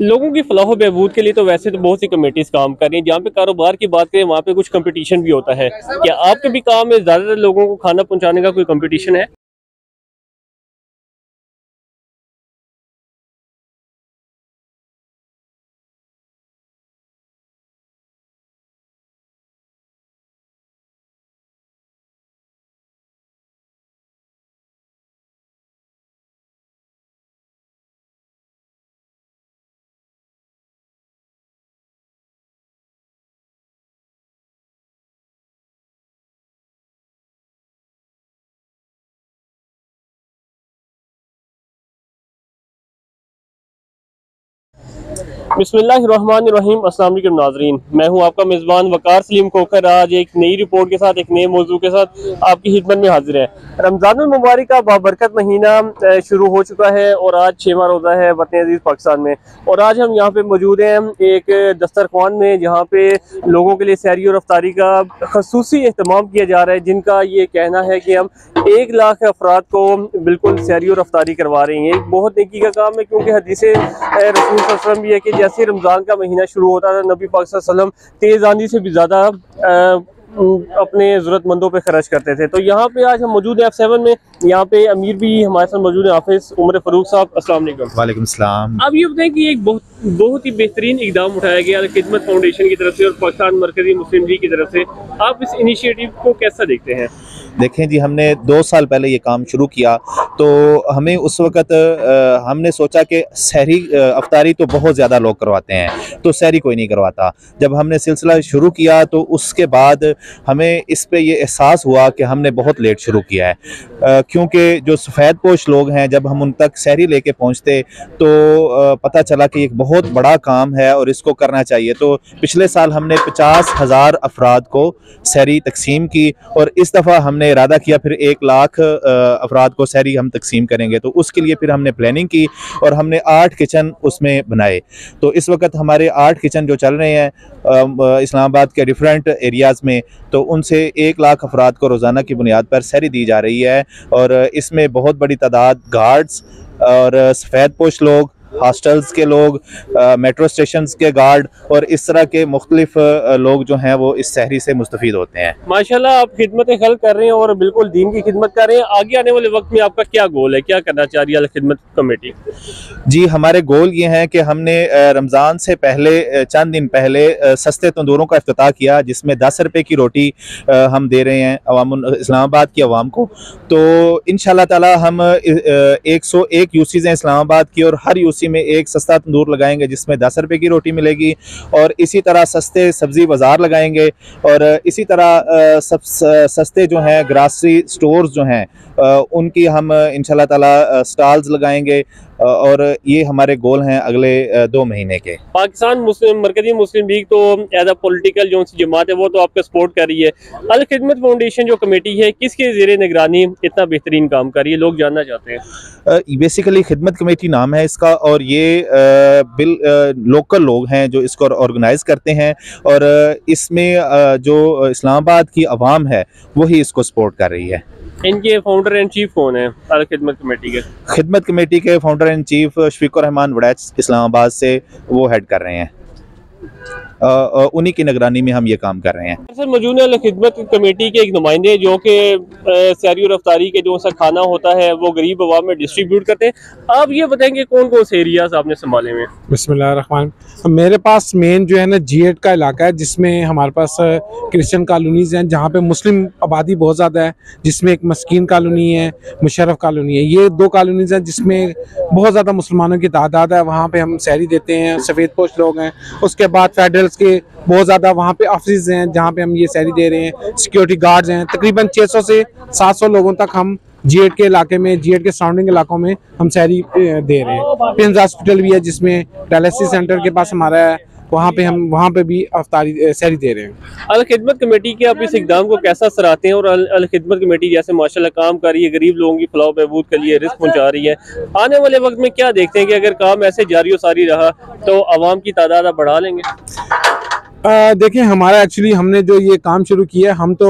लोगों की फलाह बहबूद के लिए तो वैसे तो बहुत सी कमेटीज़ काम कर रही हैं। जहाँ पे कारोबार की बात करें, वहाँ पे कुछ कंपटीशन भी होता है। क्या आपके भी काम में ज़्यादातर लोगों को खाना पहुँचाने का कोई कंपटीशन है? अस्सलाम वालेकुम नाजरीन। मैं हूँ आपका मेज़बान वकार सलीम खोखर। आज एक नई रिपोर्ट के साथ, एक नए मौजू के साथ आपकी खिदमत में हाजिर है। रमज़ान मुबारक का बाबरकत महीना शुरू हो चुका है और आज छवा रोज़ा है वतन अज़ीज़ पाकिस्तान में। और आज हम यहाँ पे मौजूद हैं, एक दस्तरखान में, जहाँ पे लोगों के लिए सैरी और रफ्तारी का खसूस अहतमाम किया जा रहा है, जिनका ये कहना है कि हम एक लाख अफराद को बिल्कुल सैरी और रफ्तारी करवा रही हैं। एक बहुत नेकी का काम है, क्योंकि हदीस रसूल वसलम भी है कि जैसे रमज़ान का महीना शुरू होता था, नबी पाक वसलम तेज़ आंधी से भी ज़्यादा अपने ज़रूरतमंदों पे खर्च करते थे। तो यहाँ पे आज हम मौजूद हैं एफ़ सेवन में। यहाँ पे अमीर भी हमारे साथ मौजूद है हाफिज उमर फरूक साहब अस्सलाम वालेकुम। सलाम। अब ये बताएँ कि एक बहुत बहुत ही बेहतरीन इकदाम उठाया गया खिदमत फाउंडेशन की तरफ़ से और पाकिस्तान मरकजी मुस्लिम लीग की तरफ़ से। आप इस इनिशिएटिव को कैसा देखते हैं? देखें जी हमने दो साल पहले ये काम शुरू किया तो हमें उस वक़्त हमने सोचा कि शहरी अफ्तारी तो बहुत ज़्यादा लोग करवाते हैं तो शहरी कोई नहीं करवाता। जब हमने सिलसिला शुरू किया तो उसके बाद हमें इस पे ये एहसास हुआ कि हमने बहुत लेट शुरू किया है। क्योंकि जो सफ़ेद पोश लोग हैं, जब हम उन तक शहरी लेके पहुँचते तो पता चला कि एक बहुत बड़ा काम है और इसको करना चाहिए। तो पिछले साल हमने पचास हज़ार अफराद को शहरी तकसीम की और इस दफ़ा हमने इरादा किया, फिर एक लाख अफराद को शहरी हम तकसीम करेंगे। तो उसके लिए फिर हमने प्लानिंग की और हमने आठ किचन उसमें बनाए। तो इस वक्त हमारे आठ किचन जो चल रहे हैं इस्लामाबाद के डिफरेंट एरियाज़ में तो उनसे एक लाख अफराद को रोज़ाना की बुनियाद पर सैरी दी जा रही है और इसमें बहुत बड़ी तादाद गार्ड्स और सफ़ेद पोश लोग हॉस्टल्स के लोग मेट्रो स्टेशन के गार्ड और इस तरह के मुख्तलिफ़ लोग जो हैं वो इस शहरी से मुस्तफ़ होते हैं। माशाल्लाह आप खिदमत खल कर रहे हैं और बिल्कुल दीन की खिदमत कर रहे हैं। आगे आने वाले वक्त में आपका क्या गोल है? क्या करना चाह रही है खिदमत कमेटी? जी हमारे गोल ये हैं कि हमने रमज़ान से पहले चंद दिन पहले सस्ते तंदूरों का अफ्ताह किया जिसमें दस रुपये की रोटी हम दे रहे हैं अवाम इस्लामाबाद की आवाम को। तो इन ताला हम एक सौ एक यूसीज़ हैं इस्लामाबाद की और हर यूसी में एक सस्ता तंदूर लगाएँगे, जिसमें दस रुपये की रोटी मिलेगी और इसी तरह सस्ते सब्ज़ी बाज़ार लगाएँगे और इसी तरह सब सस्ते जो हैं, ग्रासरी स्टोर्स जो हैं उनकी हम इन ताला स्टॉल्स लगाएँगे। और ये हमारे गोल हैं अगले दो महीने के। Pakistan Muslim Markazi Muslim League तो एज अ पोलिटिकल जो जमात है वो तो आपका सपोर्ट कर रही है। अल खिदमत फाउंडेशन जो कमेटी है किसके जेर निगरानी इतना बेहतरीन काम कर रही है? लोग जानना चाहते हैं। बेसिकली खिदमत कमेटी नाम है इसका और ये बिल लोकल लोग हैं जो इसको ऑर्गेनाइज करते हैं और इसमें जो इस्लामाबाद की आवाम है वही इसको सपोर्ट कर रही है। इनके फाउंडर एंड चीफ कौन है? खिदमत कमेटी के। खिदमत कमेटी के founder and chief Shafiqur Rehman Waraich Islamabad से वो हेड कर रहे हैं। उन्हीं की निगरानी में हम ये काम कर रहे हैं। सर मौजूद खिदमत कमेटी के एक नुमाइंदे जो कि सैरी और रफ्तारी के जो सा खाना होता है वो गरीब आवाम में डिस्ट्रीब्यूट करते हैं। आप ये बताएँगे कौन कौन से एरियाज़ आपने संभाले हुए बिस्मिल्लाह मेरे पास मेन जो है ना जी का इलाका है जिसमें हमारे पास क्रिश्चियन कॉलोनीज हैं जहाँ पे मुस्लिम आबादी बहुत ज़्यादा है जिसमें एक मस्किन कॉलोनी है मुशरफ कॉलोनी है। ये दो कॉलोनीज हैं जिसमें बहुत ज़्यादा मुसलमानों की तादाद है वहाँ पे हम सैरी देते हैं सफ़ेद पोश लोग हैं। उसके बाद फेडरल्स के बहुत ज़्यादा वहाँ पे ऑफ़िस हैं, जहाँ पे हम ये सैरी दे रहे हैं सिक्योरिटी गार्ड्स हैं। तकरीबन 600 से 700 लोगों तक हम जी के इलाके में जी के सराउंडिंग इलाकों में हम सैरी दे रहे हैं। पिंस हॉस्पिटल भी है, जिसमें डायलिसिस सेंटर के पास हमारा है। वहाँ पे हम वहाँ पे भी अफ्तारी सैरी दे रहे हैं। अल खिदमत कमेटी के आप इस इकदाम को कैसा सराहते हैं और अल खिदमत कमेटी जैसे माशाल्लाह काम कर रही है गरीब लोगों की फलाह बहबूद के लिए रिस्क पहुँचा रही है। आने वाले वक्त में क्या देखते हैं कि अगर काम ऐसे जारी सारी रहा तो आवाम की तादाद आप बढ़ा लेंगे? देखें हमारा एक्चुअली हमने जो ये काम शुरू किया हम तो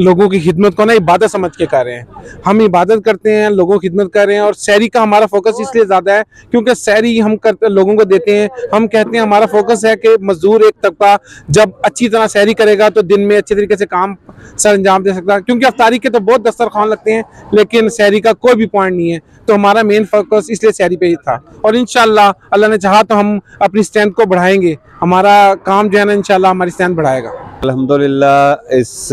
लोगों की खिदमत को ना इबादत समझ के कर रहे हैं। हम इबादत करते हैं, लोगों की खिदमत कर रहे हैं और शहरी का हमारा फोकस इसलिए ज़्यादा है क्योंकि शहरी हम करते लोगों को देते हैं। हम कहते हैं हमारा फोकस है कि मजदूर एक तबका जब अच्छी तरह शहरी करेगा तो दिन में अच्छे तरीके से काम सर अंजाम दे सकता है। क्योंकि अफ्तारी के तो बहुत दस्तरखान लगते हैं, लेकिन शहरी का कोई भी पॉइंट नहीं है। तो हमारा मेन फोकस इसलिए शहरी पे ही था। और इंशाल्लाह अल्लाह ने चाहा तो हम अपनी स्ट्रेंथ को बढ़ाएँगे। हमारा काम जो है ना, इंशाल्लाह हमारी स्ट्रेंथ बढ़ाएगा। अल्हम्दुलिल्लाह, इस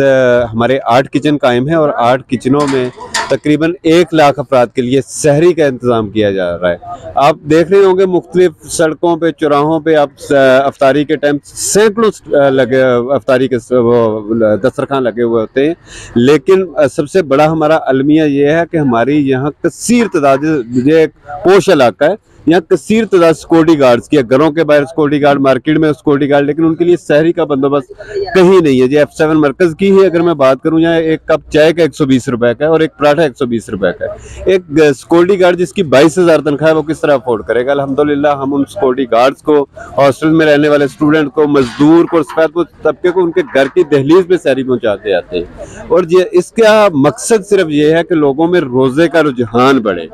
हमारे आठ किचन कायम है और आठ किचनों में तकरीबन एक लाख अफराद के लिए शहरी का इंतज़ाम किया जा रहा है। आप देख रहे होंगे, मुख्तलिफ़ सड़कों पे, चौराहों पे आप अफ्तारी के टाइम सैकड़ों लगे, अफ्तारी के दस्तरखान लगे हुए होते हैं। लेकिन सबसे बड़ा हमारा अलमिया ये है कि हमारी यहाँ कसीर तादाद, ये एक पोश इलाका है। यहाँ कसीर तदाद सिक्योरिटी गार्ड्स की घरों के बाहर सिक्योरिटी गार्ड मार्केट में सिक्योरिटी गार्ड लेकिन उनके लिए शहरी का बंदोबस्त कहीं नहीं है। जी एफ़ सेवन मरकज की ही अगर मैं बात करूँ, यहाँ एक कप चाय का एक सौ बीस रुपए का है और एक पराठा एक सौ बीस रुपए का है। एक सिक्योरिटी गार्ड जिसकी बाईस हज़ार तनख्वाह है, वो किस तरह अफोर्ड करेगा? अल्हम्दुलिल्लाह, हम उन सिक्योरिटी गार्ड्स को, हॉस्टल में रहने वाले स्टूडेंट को, मजदूर को सफ़ेद तबके को उनके घर की दहलीज में शहरी पहुंचाते आते हैं। और ये इसका मकसद सिर्फ़ ये है कि लोगों में रोज़े का रुझान बढ़े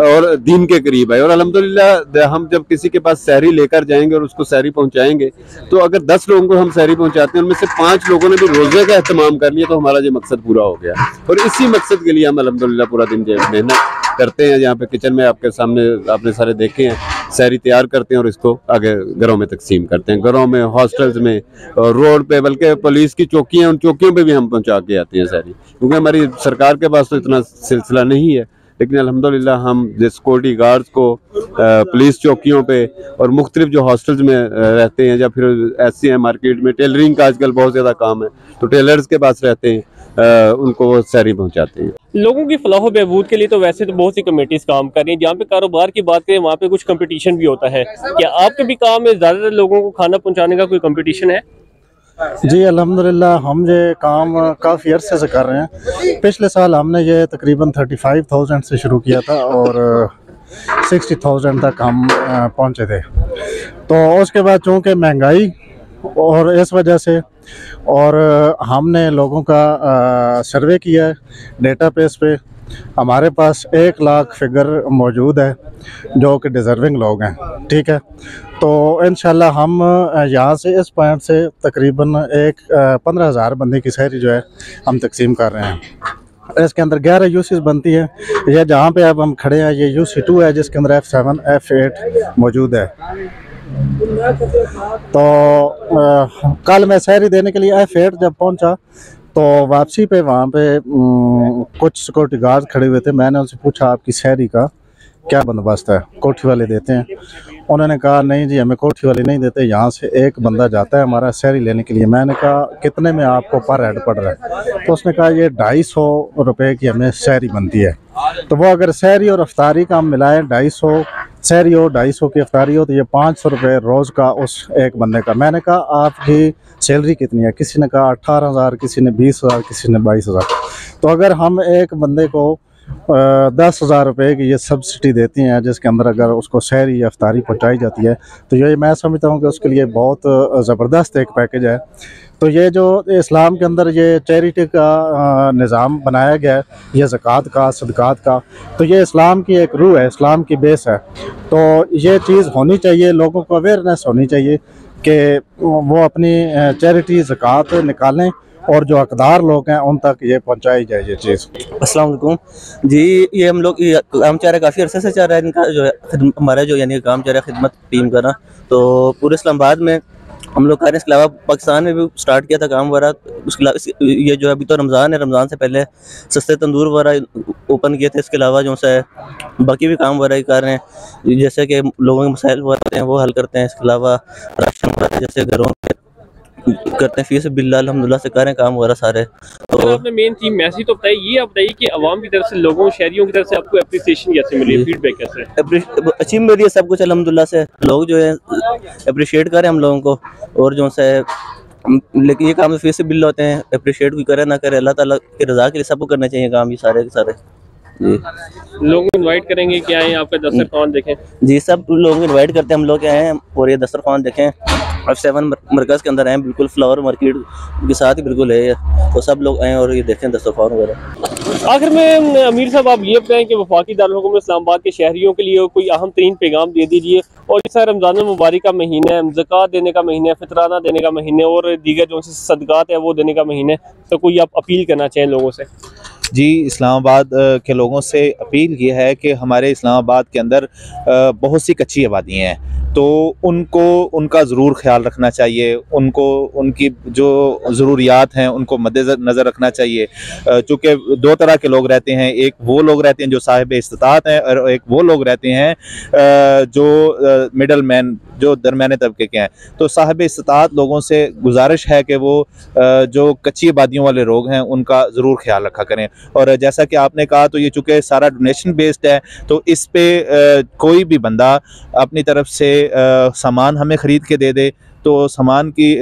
और दिन के करीब आए। और अल्हम्दुलिल्लाह हम जब किसी के पास सहरी लेकर जाएँगे और उसको सहरी पहुंचाएँगे तो अगर दस लोगों को हम सहरी पहुंचाते हैं, उनमें से पाँच लोगों ने भी रोज़े का एहतमाम कर लिया तो हमारा ये मकसद पूरा हो गया। और इसी मकसद के लिए हम अल्हम्दुलिल्लाह पूरा दिन मेहनत करते हैं यहाँ पे किचन में आपके सामने आपने सारे देखे हैं सहरी तैयार करते हैं और इसको आगे घरों में तकसीम करते हैं। घरों में, हॉस्टल्स में, और रोड पे, बल्कि पुलिस की चौकियाँ, उन चौकियों पे भी हम पहुँचा के आते हैं सहरी क्योंकि हमारी सरकार के पास तो इतना सिलसिला नहीं है। लेकिन अल्हम्दुलिल्लाह हम सिक्योरिटी गार्ड्स को पुलिस चौकियों पे और मुख्तलिफ़ जो हॉस्टल्स में रहते हैं या फिर ऐसे मार्केट में टेलरिंग का आजकल बहुत ज़्यादा काम है तो टेलर्स के पास रहते हैं अ, उनको वो सहरी पहुंचाते हैं। लोगों की फलाह बहबूद के लिए तो वैसे तो बहुत सी कमेटीज काम कर रही हैं। जहाँ पे कारोबार की बात करें वहाँ पे कुछ कंपटीशन भी होता है। क्या आपके भी काम में ज़्यादातर लोगों को खाना पहुँचाने का कोई कंपटीशन है? जी, अल्हम्दुलिल्लाह, हम ये काम काफ़ी अरसे से कर रहे हैं। पिछले साल हमने ये तकरीबन थर्टी फाइव थाउज़ेंड से शुरू किया था और सिक्सटी थाउज़ेंड तक हम पहुँचे पहुँचे थे। तो उसके बाद चूँकि महँगाई और इस वजह से, और हमने लोगों का सर्वे किया है डेटाबेस पे। हमारे पास एक लाख फिगर मौजूद है, जो कि डिज़र्विंग लोग हैं, ठीक है? तो इन हम यहाँ से इस पॉइंट से तकरीबन एक पंद्रह हज़ार बंदे की शहरी जो है हम तकसीम कर रहे हैं। इसके अंदर ग्यारह यूसीज बनती है। ये जहाँ पे अब हम खड़े हैं, ये यू सी टू है, जिसके अंदर एफ़ सेवन एफ़ एट मौजूद है। तो अ, कल मैं शहरी देने के लिए एफ़ एट जब पहुँचा तो वापसी पे वहाँ पे कुछ सिक्योरिटी गार्ड खड़े हुए थे। मैंने उनसे पूछा आपकी शहरी का क्या बंदोबस्त है? कोठी वाले देते हैं। उन्होंने कहा नहीं जी हमें कोठी वाले नहीं देते। यहाँ से एक बंदा जाता है हमारा शहरी लेने के लिए। मैंने कहा कितने में आपको पर हेड पड़ रहा है? तो उसने कहा ये ढाई सौ रुपये की हमें शहरी बनती है। तो वो अगर शहरी और अफ्तारी का हम मिलाएँ ढाई सौ शहरी हो, ढाई सौ की अफ्तारी हो तो ये पाँच सौ रुपये रोज़ का उस एक बंदे का। मैंने कहा, आपकी सैलरी कितनी है? किसी ने कहा, अट्ठारह हज़ार, किसी ने बीस हज़ार, किसी ने बाईस हज़ार। तो अगर हम एक बंदे को दस हज़ार रुपये की ये सब्सिडी देती हैं जिसके अंदर अगर उसको शहरी या अफ्तारी पहुँचाई जाती है तो ये मैं समझता हूँ कि उसके लिए बहुत ज़बरदस्त एक पैकेज है। तो ये जो इस्लाम के अंदर ये चैरिटी का निज़ाम बनाया गया है, ये ज़क़़त का, सदक़ात का तो ये इस्लाम की एक रूह है, इस्लाम की बेस है। तो ये चीज़ होनी चाहिए, लोगों को अवेयरनेस होनी चाहिए कि वो अपनी चैरिटी ज़क़़त निकालें और जो हकदार लोग हैं, उन तक ये पहुंचाई जाए ये चीज़। अस्सलाम जी, ये हम लोग काम चाह रहा काफ़ी अरसे से चाह रहा है इनका, जो है हमारा जो, यानी काम चाह रहा है खिदमत टीम का ना। तो पूरे इस्लामाबाद में हम लोग कह रहे हैं इसके अलावा पाकिस्तान में भी स्टार्ट किया था काम वगैरह। उसके ये जो अभी तो रमज़ान है, रमज़ान से पहले सस्ते तंदूर वगैरह ओपन किए थे, इसके अलावा जो है, बाकी भी काम वगैरह कर रहे हैं। जैसे कि लोगों के मसाइल वगैरह हैं, वो हल करते हैं। इसके अलावा राशन वगैरह, जैसे घरों के करते हैं। फ़ीस बिल्ला अलहमदिल्ला से कर हैं काम वगैरह सारे। तो तो आपने मेन थीम मैसेज तो बताई। ये आप बताइए कि अवाम की तरफ़ से लोगों शहरियों की तरफ़ से आपको अप्रिसिएशन कैसे मिली फीडबैक कैसे? है अच्छी मिल है सब कुछ अलहमदिल्ला से। लोग जो है अप्रिशिएट करें हम लोगों को और जो से लेकिन ये काम फ़ीस से बिल होते हैं। अप्रिशिएट भी करे ना करे अल्लाह ताला की रजा के लिए सबको करना चाहिए काम ये सारे के सारे। लोगों को इनवाइट करेंगे कि आए आपका दस्तरखान देखें। जी सब लोग इनवाइट करते हैं हम लोग आए हैं और ये दस्तरखान देखें। और सेवन मरकज़ के अंदर आए बिल्कुल फ्लावर मार्केट के साथ ही बिल्कुल है तो सब लोग आएँ और ये देखें दस्तरखान वगैरह। आखिर में अमीर साहब, आप ये बताएँ कि वफाकी दारकूमत इस्लामाबाद के शहरीों के लिए कोई अहम तरीन पैगाम दे दीजिए। और जैसा रमज़ान मुबारक का महीना है, जक़ात देने का महीना है, फितराना देने का महीना है, और दीगर जो सदक़ात है, वो देने का महीना है। तो कोई आप अपील करना चाहें लोगों से? जी, इस्लामाबाद के लोगों से अपील ये है कि हमारे इस्लामाबाद के अंदर बहुत सी कच्ची आबादियाँ हैं। तो उनको, उनका ज़रूर ख्याल रखना चाहिए। उनको, उनकी जो ज़रूरियात हैं, उनको मद्द नज़र रखना चाहिए। चूँकि दो तरह के लोग रहते हैं। एक वो लोग रहते हैं जो साहिब इस्तात हैं और एक वो लोग रहते हैं जो मिडल मैन जो दरमियाने तबके के हैं। तो साहब इस्तात लोगों से गुजारिश है कि वो जो कच्ची आबादियों वाले लोग हैं, उनका ज़रूर ख्याल रखा करें। और जैसा कि आपने कहा तो ये चूँकि सारा डोनेशन बेस्ड है तो इस पर कोई भी बंदा अपनी तरफ़ से सामान हमें ख़रीद के दे दे तो सामान की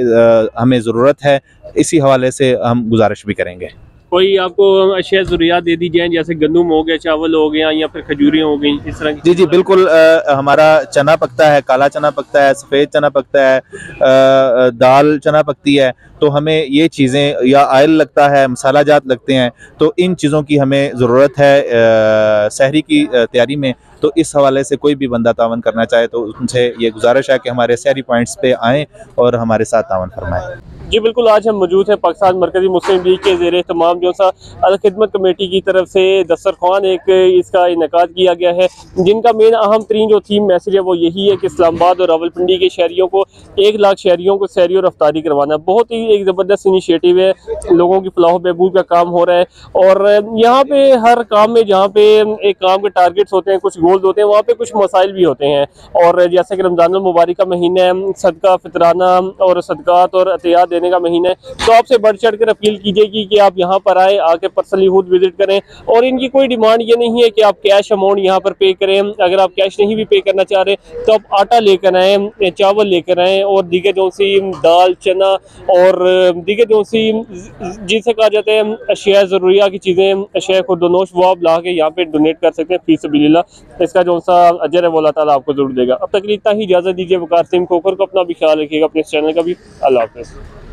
हमें ज़रूरत है। इसी हवाले से हम गुजारिश भी करेंगे। कोई आपको अशिया ज़रूरियात दे दी जाए जैसे गंदम हो गया चावल हो गया या फिर खजूरियाँ हो गई इस तरह की जी जी बिल्कुल आ, हमारा चना पकता है काला चना पकता है सफ़ेद चना पकता है आ, दाल चना पकती है तो हमें ये चीज़ें, या आयल लगता है, मसाला जात लगते हैं तो इन चीज़ों की हमें ज़रूरत है सहरी की तैयारी में। तो इस हवाले से कोई भी बंदा तावन करना चाहे तो उनसे ये गुजारिश है कि हमारे सहरी पॉइंट्स पे आएँ और हमारे साथ तावन फरमाएँ। जी, बिल्कुल, आज हम मौजूद हैं पाकिस्तान मरकजी मुस्लिम लीग के जेर तमाम जो सा अलखदमत कमेटी की तरफ़ से दस्तरखान एक इसका इनका किया गया है। जिनका मेन अहम तरीन जो थीम मैसेज है, वो यही है कि इस्लामाबाद और रावलपिंडी के शहरीों को, एक लाख शहरीों को सैरी और रफ्तारी करवाना। बहुत ही एक ज़बरदस्त इनिशिएटिव है। लोगों की फलाह बहबूद का काम हो रहा है। और यहाँ पे हर काम में जहाँ पे एक काम के टारगेट्स होते हैं, कुछ गोल्स होते हैं, वहाँ पे कुछ मसाइल भी होते हैं। और जैसे कि रमज़ान मुबारक का महीना है, सदका, फितराना और सदक़ात और अतियात देने का महीना है। तो आपसे बढ़ चढ़ कर अपील कीजिएगी कि आप यहाँ पर आए, आके पर्सनली खुद विज़िट करें। और इनकी कोई डिमांड ये नहीं है कि आप कैश अमाउंट यहाँ पर पे करें। अगर आप कैश नहीं भी पे करना चाह रहे तो आप आटा लेकर आएँ, चावल लेकर आएँ और दीगर जो सी दाल, चना और दीगर जो सी जिसे कहा जाता है अशिया ज़रूरिया की चीज़ें अशिया खुरदनोश वो आप ला के यहाँ पे डोनेट कर सकते हैं फ़ीस बिल्ला इसका जो सा अजर है वो अल्लाह ताला आपको ज़रूर देगा। अब तक इतना ही, इजाज़त दीजिए, वकार सिंह खोखर को अपना भी ख्याल रखिएगा, अपने इस चैनल का भी। अल्लाह हाफ़